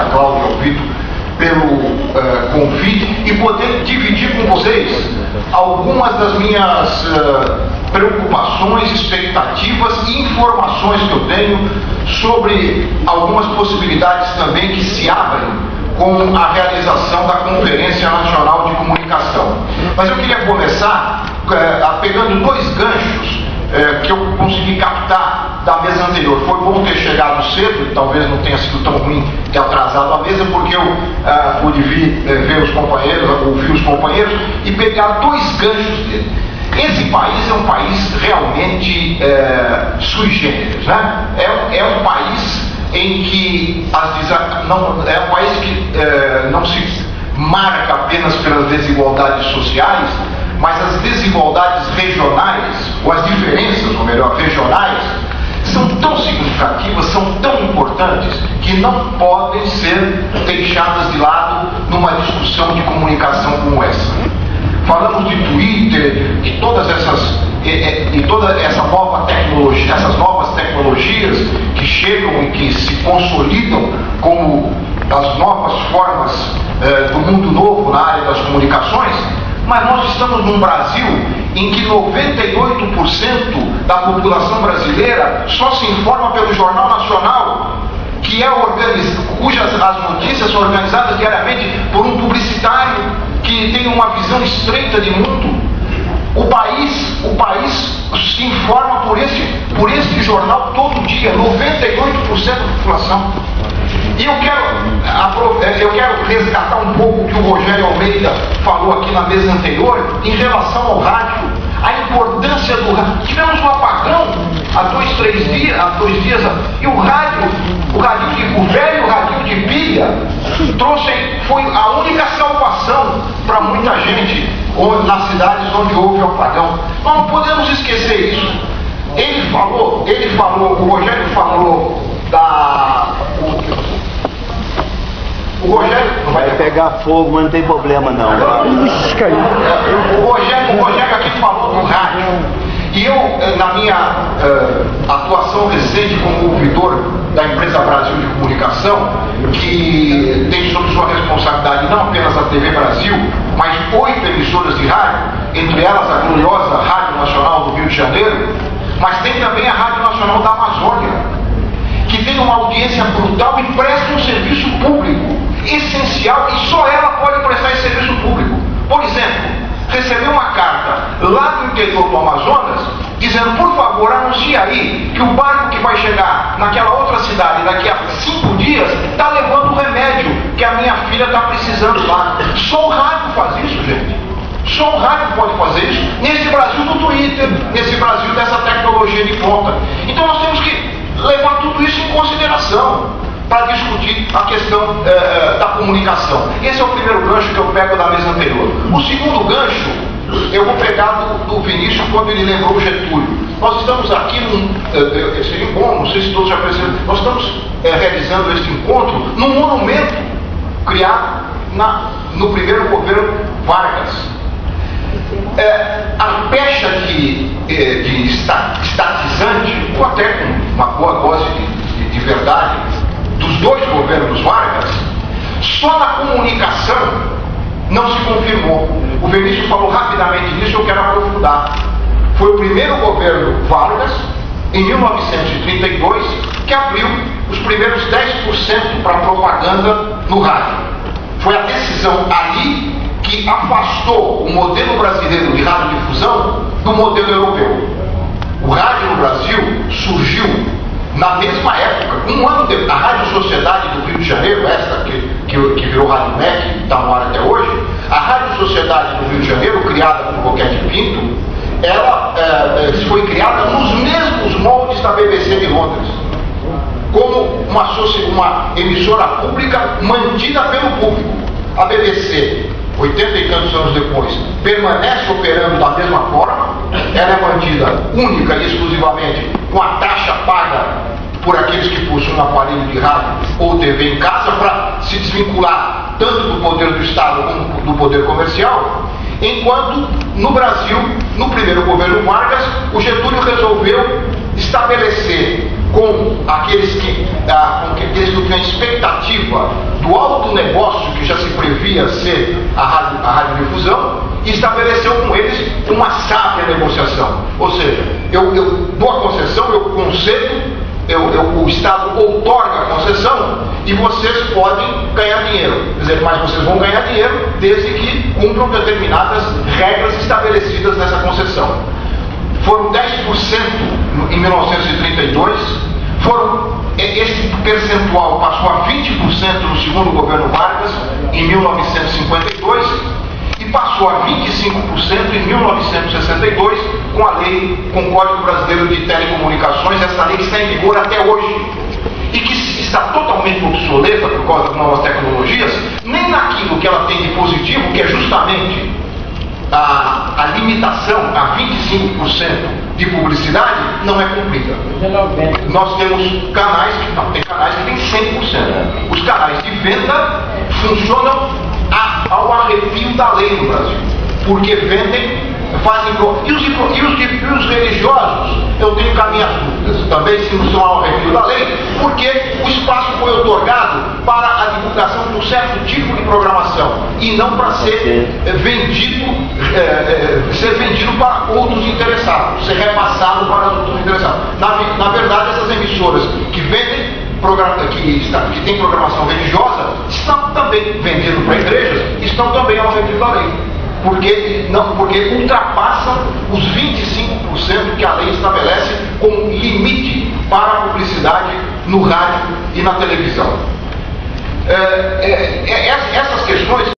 a Cláudia ao Vitor pelo uh, convite e poder dividir com vocês algumas das minhas uh, preocupações, expectativas e informações que eu tenho sobre algumas possibilidades também que se abrem com a realização da Conferência Nacional de Comunicação. Mas eu queria começar uh, pegando dois ganchos é, que eu consegui captar da mesa anterior. Foi bom ter chegado cedo, talvez não tenha sido tão ruim ter atrasado a mesa, porque eu é, pude vir é, ver os companheiros, ouvir os companheiros e pegar dois ganchos dele. Esse país é um país realmente é, sui generis, né? É, é um país em que as, não, é um país que é, não se marca apenas pelas desigualdades sociais, mas as desigualdades regionais, ou as diferenças, ou melhor, regionais, são tão significativas, são tão importantes, que não podem ser deixadas de lado numa discussão de comunicação como essa. Falamos de Twitter, de todas essas e, toda essa nova tecnologia, essas novas tecnologias que chegam e que se consolidam como as novas formas eh, do mundo novo na área das comunicações, mas nós estamos num Brasil em que 98% da população brasileira só se informa pelo Jornal Nacional, que é organiz... cujas as notícias são organizadas diariamente por um publicitário que tem uma visão estreita de mundo. O país, o país se informa por esse, por esse jornal todo dia, 98% da população. E eu quero, eu quero resgatar um pouco o que o Rogério Almeida falou aqui na mesa anterior em relação ao rádio, a importância do rádio. Tivemos um apagão há dois, três dias, há dois dias, e o rádio, o rádio de o velho rádio de pilha, trouxe, foi a única salvação para muita gente nas cidades onde houve o apagão. Nós não podemos esquecer isso. Ele falou, ele falou, o Rogério falou da. O Rogério. Vai pegar fogo, mas não tem problema não. O Rogério, o Rogério aqui falou do rádio. E eu, na minha uh, atuação recente como ouvidor da empresa Brasil de Comunicação, que tem sob sua responsabilidade não apenas a TV Brasil, mas oito emissoras de rádio, entre elas a gloriosa Rádio Nacional do Rio de Janeiro, mas tem também a Rádio Nacional da Amazônia, que tem uma audiência brutal e presta um serviço público essencial e só ela pode prestar esse serviço público. Por exemplo, recebeu uma carta lá do interior do Amazonas dizendo, por favor, anuncie aí que o barco que vai chegar naquela outra cidade daqui a cinco dias está levando o remédio que a minha filha está precisando lá. Só o rádio faz isso, gente. Só o rádio pode fazer isso nesse Brasil do Twitter, nesse Brasil dessa tecnologia de ponta. Então nós temos que levar tudo isso em consideração para discutir a questão é, da comunicação. Esse é o primeiro gancho que eu pego da mesa anterior. O segundo gancho, eu vou pegar do, do Vinícius quando ele lembrou Getúlio. Nós estamos aqui num. É, seria bom, não sei se todos já perceberam, nós estamos é, realizando este encontro num monumento criado na, no primeiro governo Vargas. É, a pecha de, de estatizante, ou até com uma boa dose de, de, de verdade, dos dois governos Vargas, só na comunicação não se confirmou. O Vinícius falou rapidamente nisso, eu quero aprofundar. Foi o primeiro governo Vargas, em 1932, que abriu os primeiros 10% para propaganda no rádio. Foi a decisão ali que afastou o modelo brasileiro de radiodifusão do modelo europeu. O rádio no Brasil surgiu na mesma época, um ano depois, a Rádio Sociedade do Rio de Janeiro, essa que, que, que virou Rádio MEC, está no ar até hoje, a Rádio Sociedade do Rio de Janeiro, criada por Roquete Pinto, ela é, foi criada nos mesmos moldes da BBC de Londres, como uma, uma emissora pública mantida pelo público. A BBC, 80 e tantos anos depois, permanece operando da mesma forma, ela é mantida única e exclusivamente com a taxa paga por aqueles que possuem um aparelho de rádio ou TV em casa para se desvincular tanto do poder do Estado como do poder comercial, enquanto no Brasil, no primeiro governo Vargas, o Getúlio resolveu estabelecer com aqueles que, ah, com que tinham expectativa do alto negócio que já se previa ser a, rádio, a radiodifusão e estabeleceu com eles uma sábia negociação. Ou seja, eu, eu dou a concessão, eu concedo, eu, eu, o Estado outorga a concessão e vocês podem ganhar dinheiro. Quer dizer, mas vocês vão ganhar dinheiro desde que cumpram determinadas regras estabelecidas nessa concessão. Foram 10% em 1932, foram, esse percentual passou a 20% no segundo governo Vargas, em 1952, e passou a 25% em 1962, com a lei, com o Código Brasileiro de Telecomunicações. Essa lei está em vigor até hoje. E que está totalmente obsoleta por causa das novas tecnologias, nem naquilo que ela tem de positivo, que é justamente a, a limitação a 25% de publicidade não é cumprida. Nós temos canais que não, tem canais que têm 100%. Os canais de venda funcionam da lei no Brasil, porque vendem fazem e os, e os, e os religiosos, eu tenho cá minhas dúvidas, também se não são ao review da lei, porque o espaço foi otorgado para a divulgação de um certo tipo de programação e não para ser vendido, é, é, ser vendido para outros interessados, ser repassado para outros interessados. Na, na verdade, essas emissoras que está, que tem programação religiosa estão também vendendo para igrejas, estão também ao review da lei porque, não, porque ultrapassam os 25% que a lei estabelece como limite para a publicidade no rádio e na televisão. É, é, é, essas questões